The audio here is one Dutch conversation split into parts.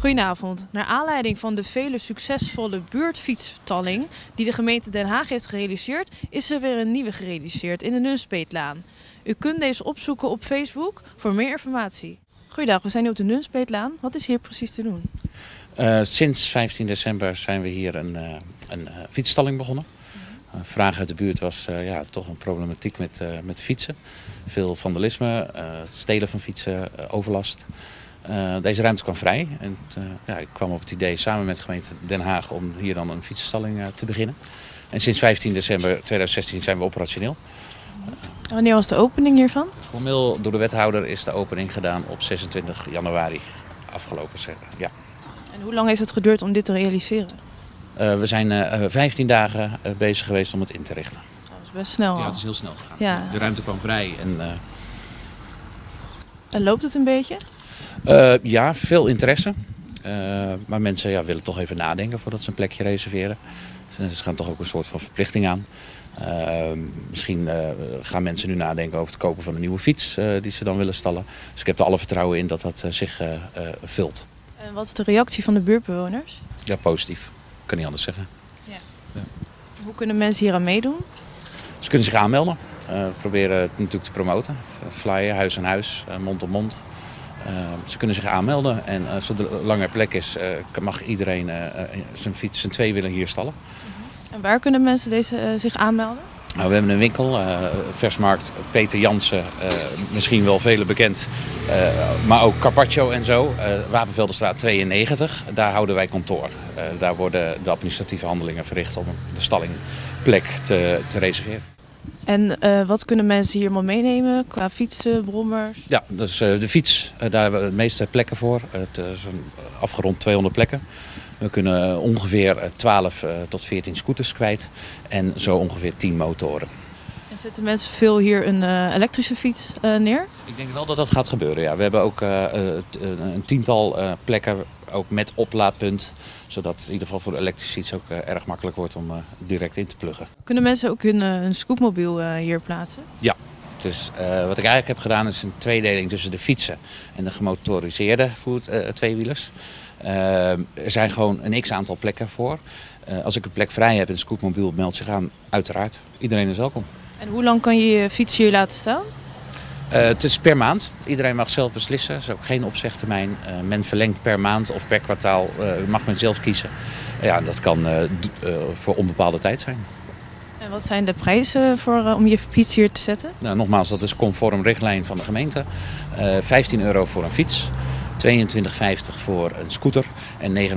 Goedenavond. Naar aanleiding van de vele succesvolle buurtfietsstalling die de gemeente Den Haag heeft gerealiseerd, is er weer een nieuwe gerealiseerd in de Nunspeetlaan. U kunt deze opzoeken op Facebook voor meer informatie. Goedendag, we zijn nu op de Nunspeetlaan. Wat is hier precies te doen? Uh, sinds 15 december zijn we hier een, uh, een uh, fietsstalling begonnen. Een vraag uit de buurt was ja, toch een problematiek met, met fietsen. Veel vandalisme, stelen van fietsen, overlast. Uh, deze ruimte kwam vrij en uh, ja, ik kwam op het idee samen met de gemeente Den Haag om hier dan een fietsenstalling uh, te beginnen. En sinds 15 december 2016 zijn we operationeel. Wanneer was de opening hiervan? Formeel door de wethouder is de opening gedaan op 26 januari afgelopen ja. En hoe lang heeft het geduurd om dit te realiseren? we zijn 15 dagen bezig geweest om het in te richten. Dat is best snel. Ja, het is heel snel gegaan. Ja. De ruimte kwam vrij en. En loopt het een beetje? Uh, ja, veel interesse. Uh, maar mensen ja, willen toch even nadenken voordat ze een plekje reserveren. Ze gaan toch ook een soort van verplichting aan. Uh, misschien gaan mensen nu nadenken over het kopen van een nieuwe fiets die ze dan willen stallen. Dus ik heb er alle vertrouwen in dat dat zich vult. En wat is de reactie van de buurtbewoners? Ja, positief. Ik kan niet anders zeggen. Ja. ja. Hoe kunnen mensen hier aan meedoen? Ze kunnen zich aanmelden. we proberen het natuurlijk te promoten. Flyer, huis aan huis, mond op mond. Uh, ze kunnen zich aanmelden en uh, zolang er plek is, uh, mag iedereen zijn fiets, zijn twee willen hier stallen. En waar kunnen mensen deze, zich aanmelden? Nou, we hebben een winkel, Versmarkt Peter Jansen, misschien wel velen bekend, maar ook Carpaccio en zo. Wapenvelderstraat 92, daar houden wij kantoor. daar worden de administratieve handelingen verricht om de stallingplek te, te reserveren. En uh, wat kunnen mensen hier allemaal meenemen qua fietsen, brommers? Ja, dus uh, de fiets, uh, daar hebben we de meeste plekken voor. Het is afgerond 200 plekken. We kunnen ongeveer 12 tot 14 scooters kwijt en zo ongeveer 10 motoren. En zetten mensen veel hier een elektrische fiets neer? Ik denk wel dat dat gaat gebeuren, ja. We hebben ook een tiental plekken, ook met oplaadpunt zodat het in ieder geval voor de elektrische fiets ook uh, erg makkelijk wordt om uh, direct in te pluggen. Kunnen mensen ook hun, hun scootmobiel uh, hier plaatsen? Ja. Dus wat ik eigenlijk heb gedaan is een tweedeling tussen de fietsen en de gemotoriseerde voet, tweewielers. er zijn gewoon een x-aantal plekken voor. als ik een plek vrij heb in een scootmobiel, meld zich aan. Uiteraard. Iedereen is welkom. En hoe lang kan je je fiets hier laten staan? Uh, het is per maand. Iedereen mag zelf beslissen. Er is ook geen opzegtermijn. Uh, men verlengt per maand of per kwartaal. Uh, mag men zelf kiezen. ja, dat kan voor onbepaalde tijd zijn. En wat zijn de prijzen voor, om je fiets hier te zetten? Nou, nogmaals, dat is conform richtlijn van de gemeente. 15 euro voor een fiets. 22,50 voor een scooter en 29,50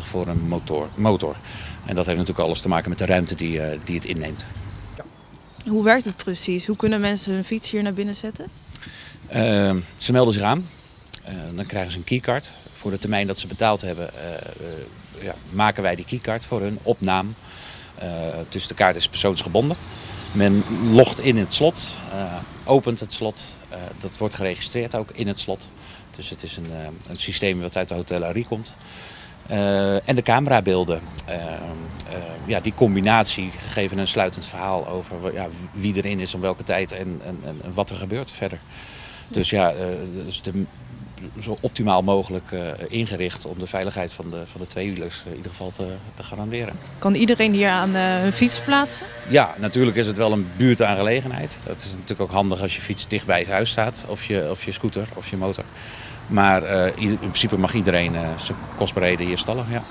voor een motor, motor. En dat heeft natuurlijk alles te maken met de ruimte die, die het inneemt. Hoe werkt het precies? Hoe kunnen mensen hun fiets hier naar binnen zetten? Uh, ze melden zich aan. Uh, dan krijgen ze een keycard. Voor de termijn dat ze betaald hebben, uh, ja, maken wij die keycard voor hun op naam. dus de kaart is persoonsgebonden. Men logt in het slot, opent het slot. dat wordt geregistreerd ook in het slot. Dus het is een, een systeem wat uit de hotellerie komt. En de camerabeelden. Uh, uh, ja, die combinatie geven een sluitend verhaal over ja, wie erin is, om welke tijd en, en, en wat er gebeurt verder. Dus ja, dus de, zo optimaal mogelijk ingericht om de veiligheid van de, van de tweewielers in ieder geval te, te garanderen. Kan iedereen hier aan hun fiets plaatsen? Ja, natuurlijk is het wel een buurtaangelegenheid. Het is natuurlijk ook handig als je fiets dicht bij het huis staat, of je, of je scooter of je motor. Maar uh, in principe mag iedereen uh, zijn kostbaarheden hier stallen. Ja.